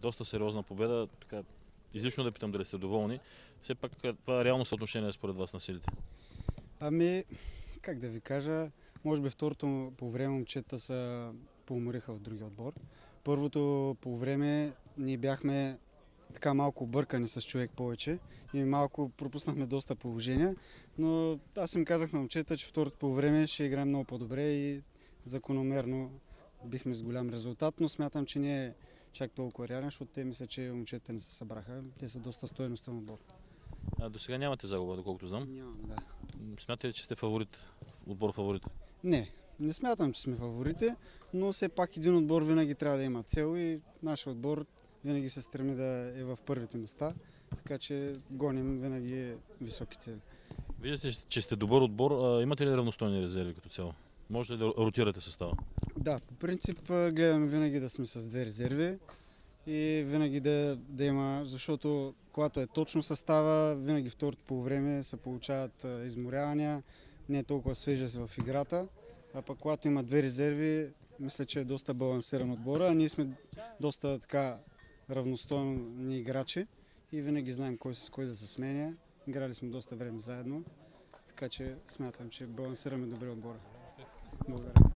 Доста сериозна победа. Така, излишно да питам дали сте доволни. Все пак това е реално съотношение според вас на силите. Ами, как да ви кажа, може би второто по време момчета са поумориха от другия отбор. Първото по време ние бяхме така малко объркани с човек повече и малко пропуснахме доста положения, но аз им казах на момчета, че второто по време ще играем много по-добре и закономерно бихме с голям резултат, но смятам, че не е чак толкова реален, защото те мисля, че момчета не се събраха. Те са доста стоеностен отбор. А, до сега нямате загуба, доколкото знам. Нямам, да. Смятате ли, че сте фаворит, отбор фаворит? Не, не смятам, че сме фаворити, но все пак един отбор винаги трябва да има цел и нашия отбор винаги се стреми да е в първите места, така че гоним винаги високи цели. Виждате, че сте добър отбор. А, имате ли равностойни резерви като цяло? Можете ли да ротирате състава? Да, по принцип гледаме винаги да сме с две резерви и винаги да, да има, защото когато е точно състава, винаги второто по време се получават изморявания, не е толкова свежест в играта, а пък когато има две резерви, мисля, че е доста балансиран отбора, а ние сме доста така равностойни играчи и винаги знаем кой с кой да се сменя. Играли сме доста време заедно, така че смятам, че балансираме добре отбора. Благодаря.